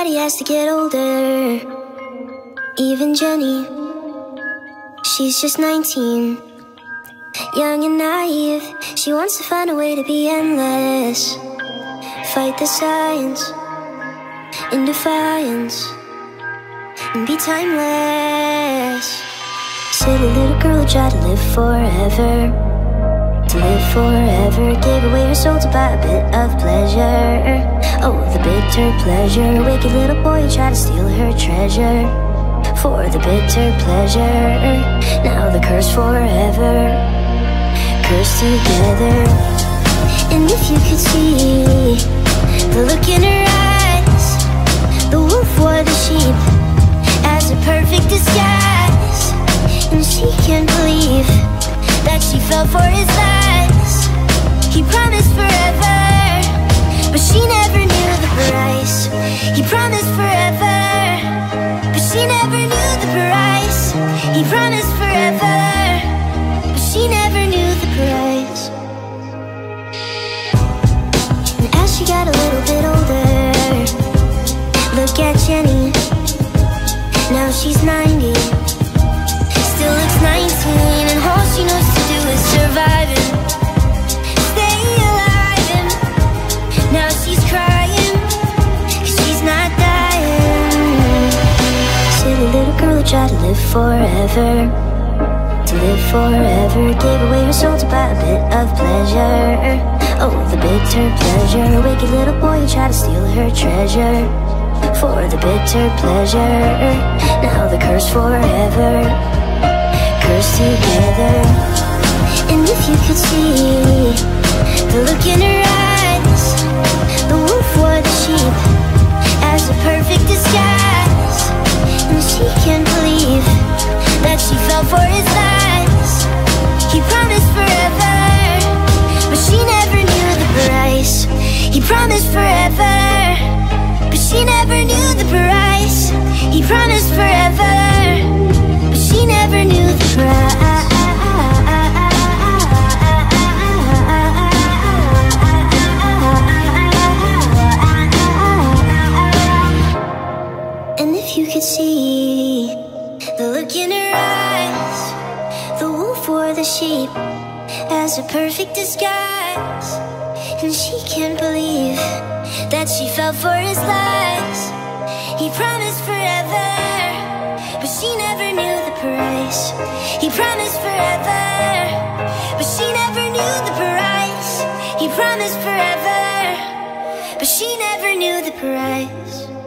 Everybody has to get older. Even Jenny, she's just 19. Young and naive, she wants to find a way to be endless. Fight the science in defiance and be timeless. Silly little girl tried to live forever. To live forever, gave away her soul to buy a bit of pleasure. Oh, the bitter pleasure. Wicked little boy who tried to steal her treasure. For the bitter pleasure. Now the curse forever. Cursed together. And if you could see she got a little bit older, look at Jenny. Now she's 90 still looks 19 And all she knows to do is survive and stay alive. And now she's crying. Cause she's not dying. Silly little girl who tried to live forever. To live forever Gave away her soul to buy a bit of pleasure bitter pleasure. Wicked little boy who tried to steal her treasure. For the bitter pleasure. Now the curse forever never knew the price And if you could see The look in her eyes The wolf or the sheep As a perfect disguise. And she can't believe That she fell for his lies. He promised forever She never knew the price. He promised forever But she never knew the price. He promised forever But she never knew the price